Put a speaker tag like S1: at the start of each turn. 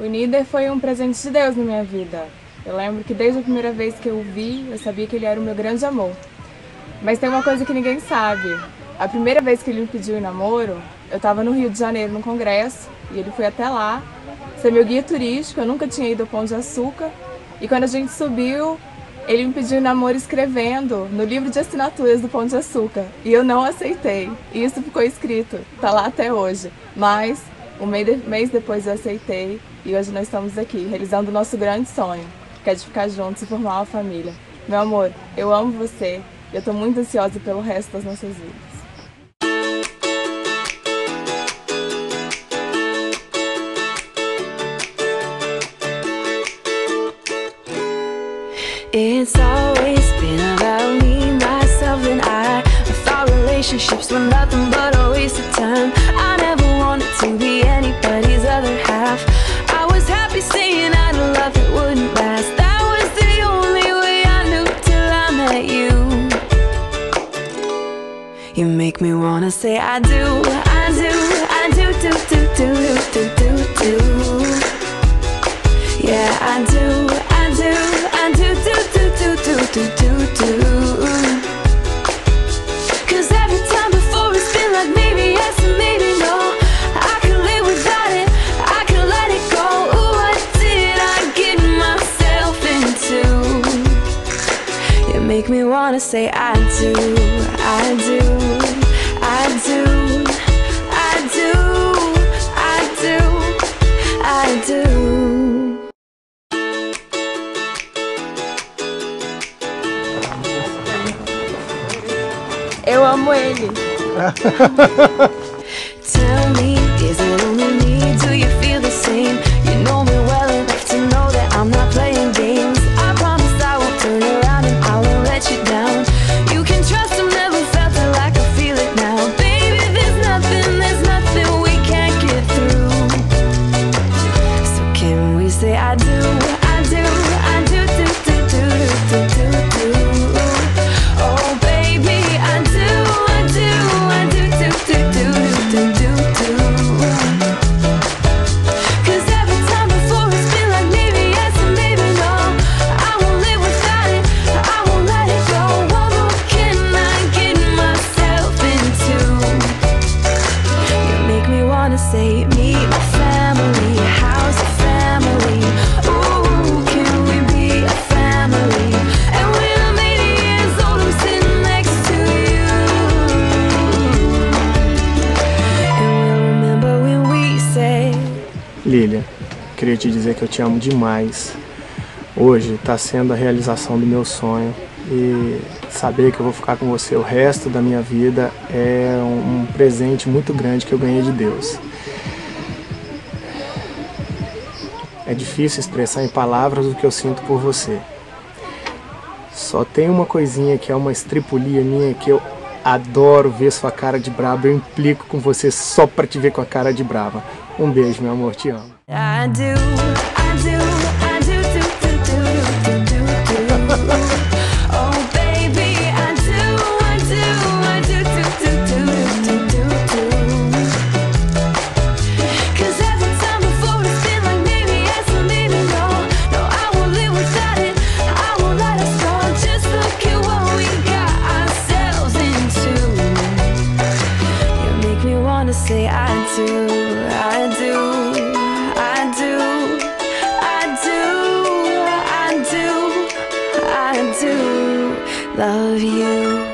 S1: O Nider foi um presente de Deus na minha vida. Eu lembro que desde a primeira vez que eu o vi, eu sabia que ele era o meu grande amor. Mas tem uma coisa que ninguém sabe. A primeira vez que ele me pediu em namoro, eu estava no Rio de Janeiro num congresso e ele foi até lá ser meu guia turístico. Eu nunca tinha ido ao Pão de Açúcar. E quando a gente subiu, ele me pediu em namoro escrevendo no livro de assinaturas do Pão de Açúcar. E eu não aceitei. E isso ficou escrito, tá lá até hoje. Mas um mês depois eu aceitei e hoje nós estamos aqui, realizando o nosso grande sonho, que é de ficar juntos e formar uma família. Meu amor, eu amo você e eu tô muito ansiosa pelo resto das nossas vidas. It's always been about me, myself and I I thought relationships were nothing but a waste of time wanna say I do, I do, I do, do, do, do, do, do, do Yeah, I do, I do, I do, do, do, do, do do do do Cause every time before it's been like maybe yes and maybe no I can live without it, I can let it go Ooh, what did I get myself into? You make me wanna say I do, I do, Eu amo ele.
S2: Lilia, queria te dizer que eu te amo demais. Hoje está sendo a realização do meu sonho e saber que eu vou ficar com você o resto da minha vida é um presente muito grande que eu ganhei de Deus. É difícil expressar em palavras o que eu sinto por você. Só tem uma coisinha que é uma estripulia minha que eu adoro ver sua cara de brava. Eu implico com você só para te ver com a cara de brava. Um beijo, meu amor, te amo.
S1: Say I do, I do, I do, I do, I do, I do love you.